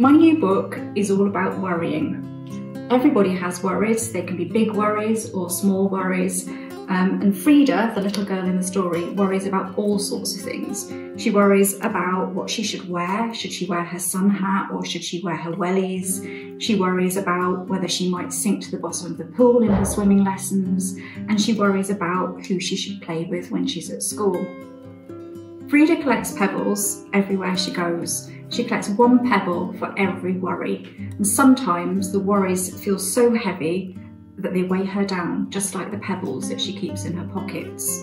My new book is all about worrying. Everybody has worries. They can be big worries or small worries. Um, and Frida, the little girl in the story, worries about all sorts of things. She worries about what she should wear. Should she wear her sun hat or should she wear her wellies? She worries about whether she might sink to the bottom of the pool in her swimming lessons. And she worries about who she should play with when she's at school. Frida collects pebbles everywhere she goes. She collects one pebble for every worry. And sometimes the worries feel so heavy that they weigh her down, just like the pebbles that she keeps in her pockets.